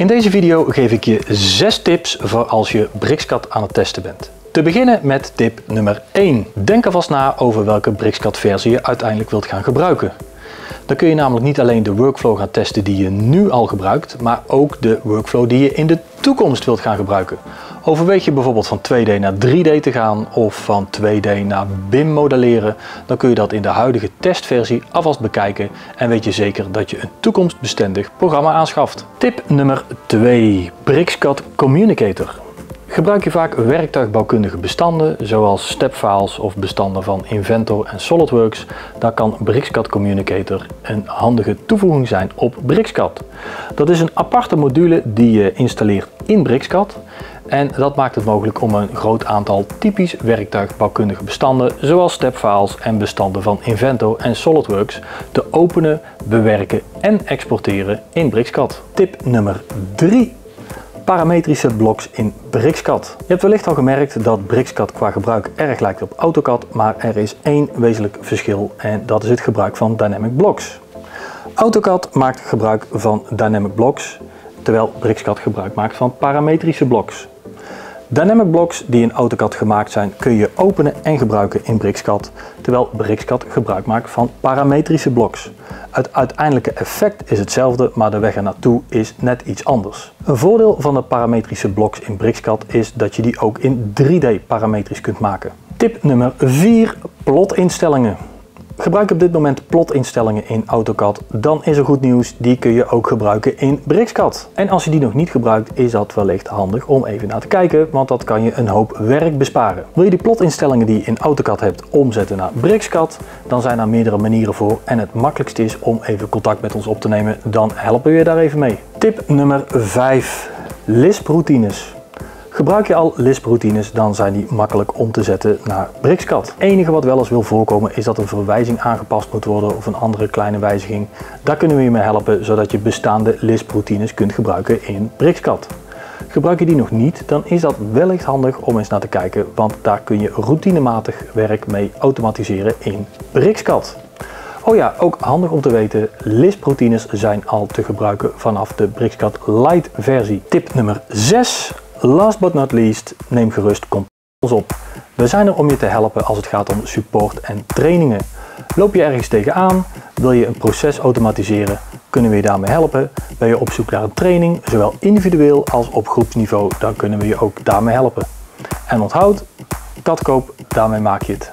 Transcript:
In deze video geef ik je 6 tips voor als je Brixcat aan het testen bent. Te beginnen met tip nummer 1. Denk alvast na over welke Brixcat versie je uiteindelijk wilt gaan gebruiken. Dan kun je namelijk niet alleen de workflow gaan testen die je nu al gebruikt, maar ook de workflow die je in de toekomst wilt gaan gebruiken. Overweeg je bijvoorbeeld van 2D naar 3D te gaan of van 2D naar BIM modelleren, dan kun je dat in de huidige testversie alvast bekijken en weet je zeker dat je een toekomstbestendig programma aanschaft. Tip nummer 2. BricsCAD Communicator. Gebruik je vaak werktuigbouwkundige bestanden, zoals stepfiles of bestanden van Inventor en SolidWorks, dan kan BricsCAD Communicator een handige toevoeging zijn op BricsCAD. Dat is een aparte module die je installeert in BricsCAD en dat maakt het mogelijk om een groot aantal typisch werktuigbouwkundige bestanden, zoals stepfiles en bestanden van Inventor en SolidWorks, te openen, bewerken en exporteren in BricsCAD. Tip nummer 3 parametrische blocks in BricsCAD. Je hebt wellicht al gemerkt dat BricsCAD qua gebruik erg lijkt op AutoCAD, maar er is één wezenlijk verschil en dat is het gebruik van Dynamic Blocks. AutoCAD maakt gebruik van Dynamic Blocks, terwijl BricsCAD gebruik maakt van parametrische blocks. Dynamic blocks die in AutoCAD gemaakt zijn kun je openen en gebruiken in BricsCAD, terwijl BricsCAD gebruik maakt van parametrische blocks. Het uiteindelijke effect is hetzelfde, maar de weg er naartoe is net iets anders. Een voordeel van de parametrische blocks in BricsCAD is dat je die ook in 3D parametrisch kunt maken. Tip nummer 4, plotinstellingen. Gebruik op dit moment plotinstellingen in AutoCAD, dan is er goed nieuws, die kun je ook gebruiken in BricsCAD. En als je die nog niet gebruikt, is dat wellicht handig om even naar te kijken, want dat kan je een hoop werk besparen. Wil je die plotinstellingen die je in AutoCAD hebt omzetten naar BricsCAD, dan zijn er meerdere manieren voor en het makkelijkste is om even contact met ons op te nemen, dan helpen we je daar even mee. Tip nummer 5. Lisp routines. Gebruik je al Lisp-routines, dan zijn die makkelijk om te zetten naar BricsCAD. Het enige wat wel eens wil voorkomen is dat een verwijzing aangepast moet worden of een andere kleine wijziging. Daar kunnen we je mee helpen, zodat je bestaande Lisp-routines kunt gebruiken in BricsCAD. Gebruik je die nog niet, dan is dat wellicht handig om eens naar te kijken, want daar kun je routinematig werk mee automatiseren in BricsCAD. Oh ja, ook handig om te weten, Lisp-routines zijn al te gebruiken vanaf de BricsCAD Lite versie. Tip nummer 6. Last but not least, neem gerust controls op. We zijn er om je te helpen als het gaat om support en trainingen. Loop je ergens tegenaan, wil je een proces automatiseren, kunnen we je daarmee helpen. Ben je op zoek naar een training, zowel individueel als op groepsniveau, dan kunnen we je ook daarmee helpen. En onthoud, katkoop, daarmee maak je het.